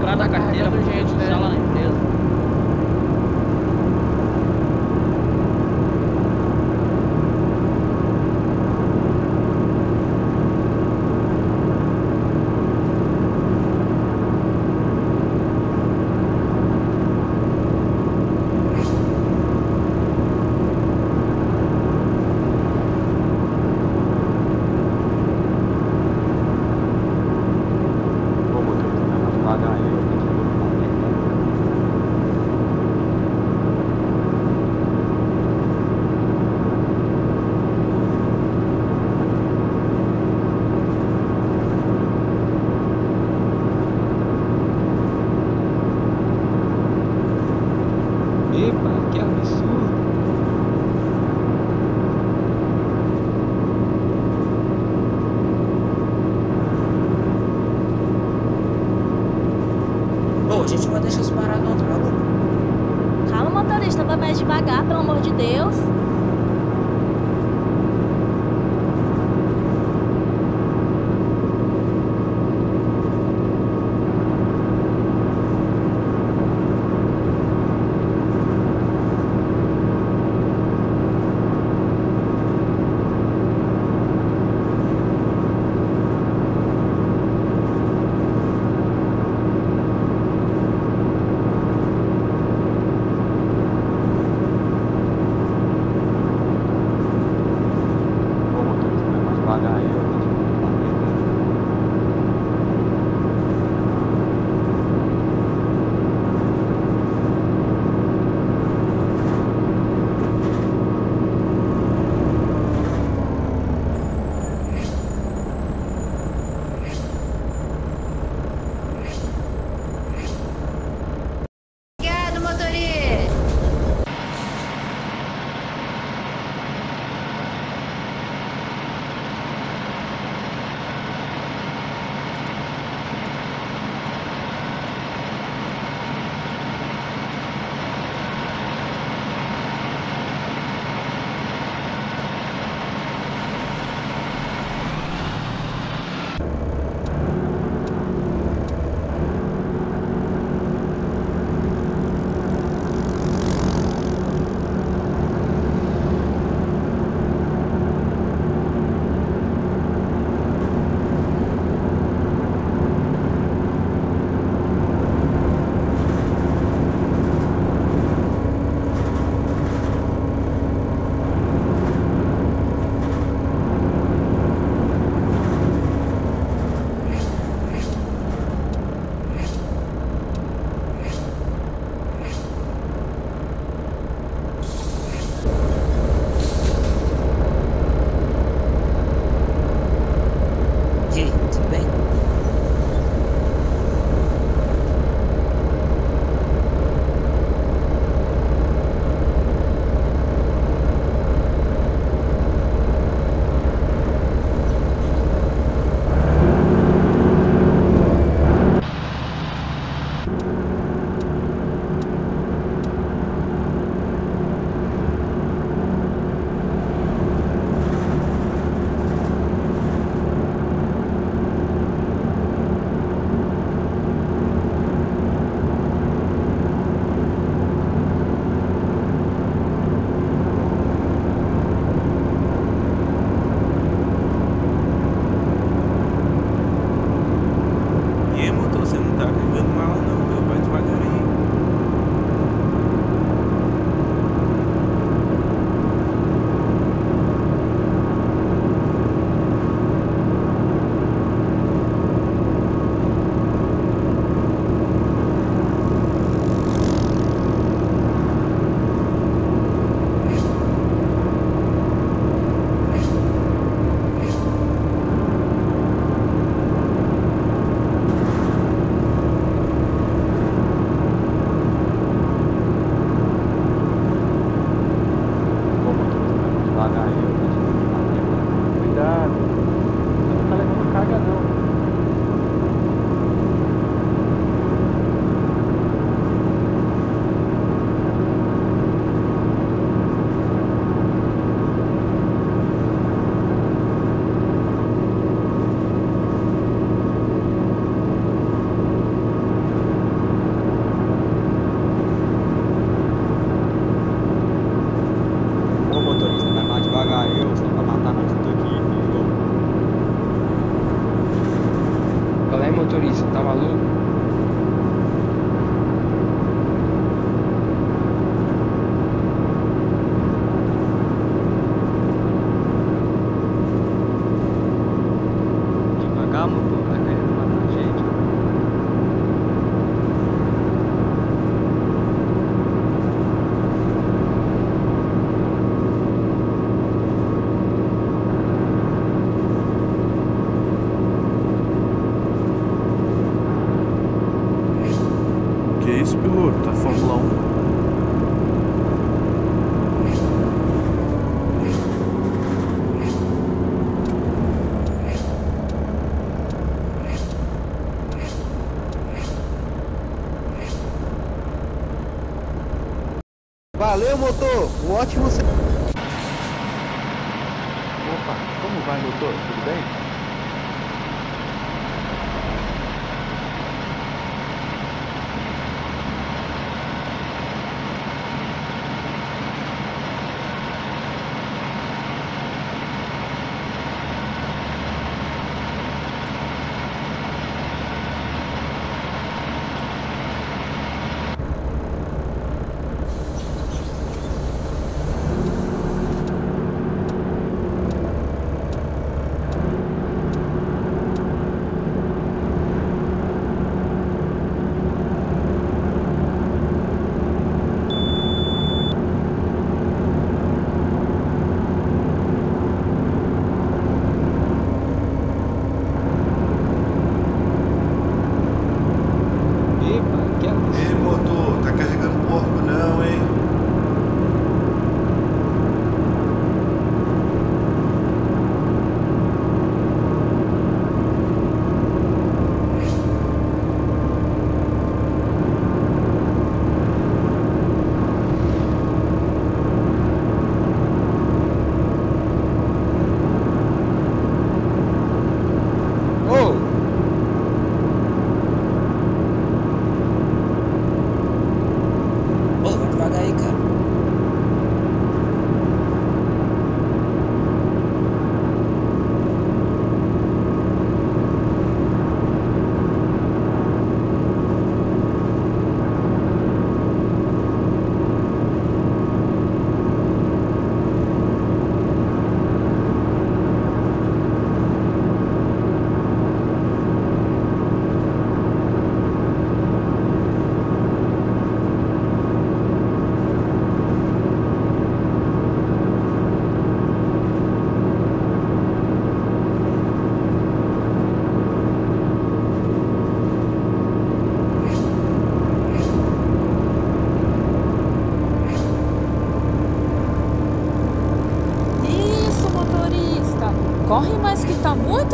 comprar na carteira Ô, a gente não vai deixar isso parar não, tá maluco? Calma, motorista, vai mais devagar, pelo amor de Deus. Sağ olun. Valeu, motor! Um ótimo... Opa, como vai, motor? Tudo bem?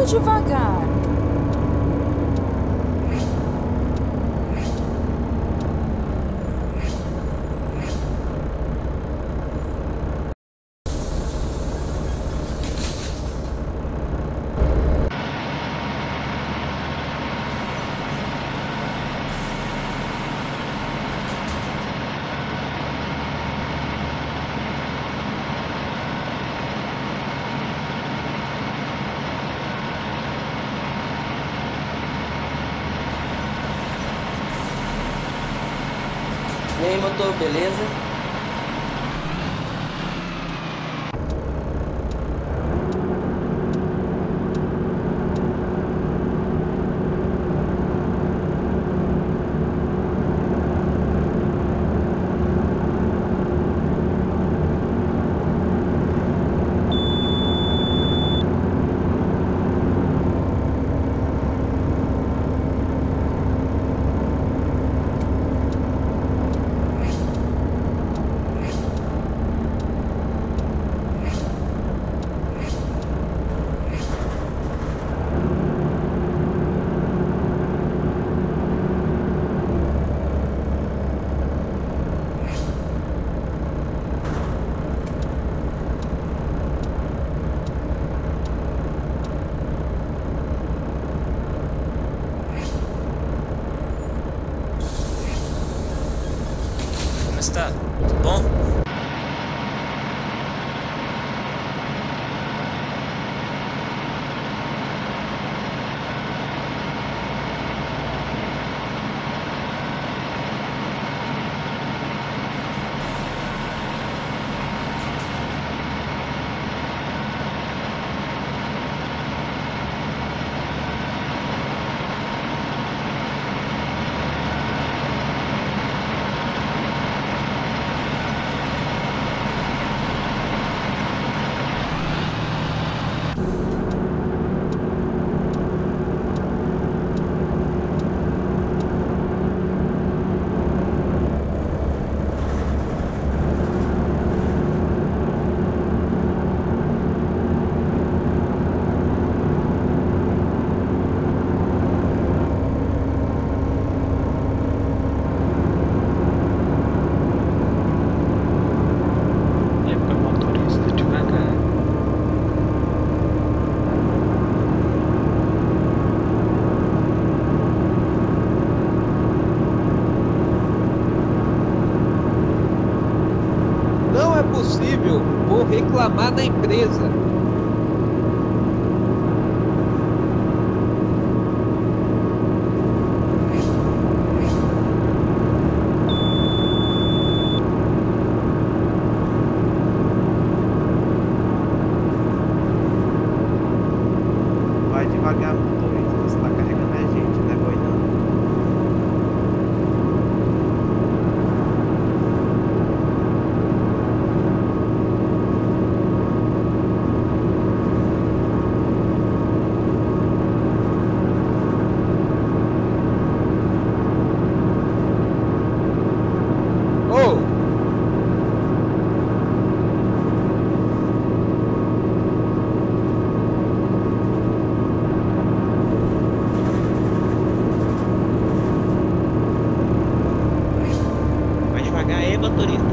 Devagar. Beleza? Está? Tudo bom? Possível. Vou reclamar na empresa. Vai devagar, motorista. Você tá carregando a gente, não é boi não. Ô! Vai devagar aí, motorista.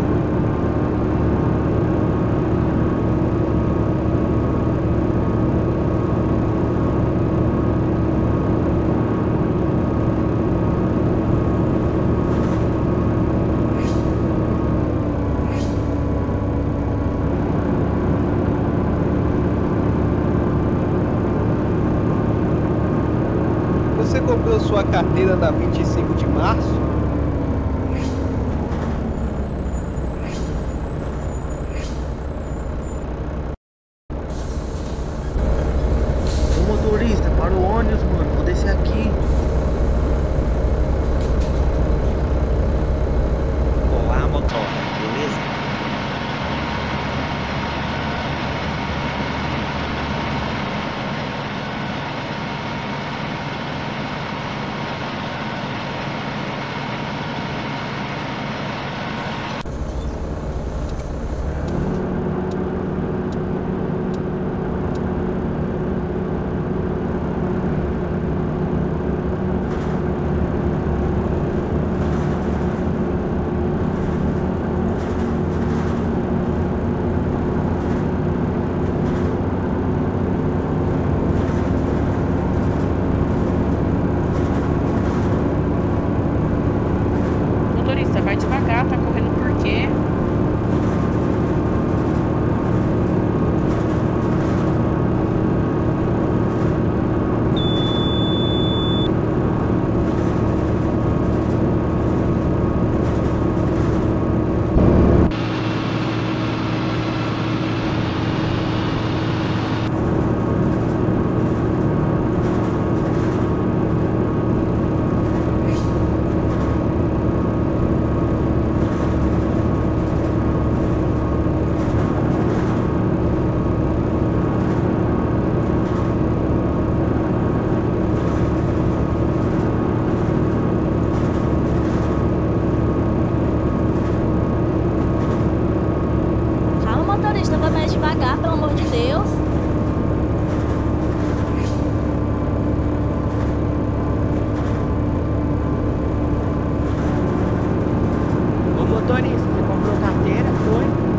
Você comprou sua carteira na 25 de março? motorista. Você comprou carteira, foi.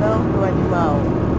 Não, meu animal.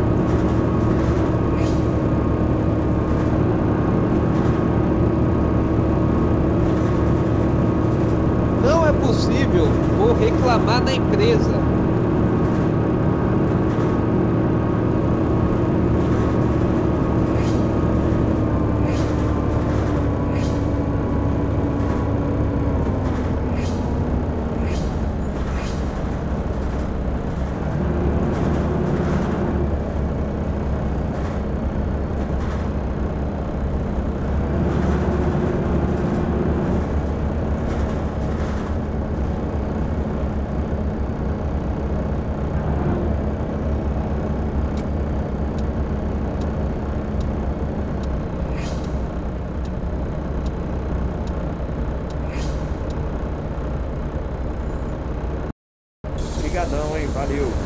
you?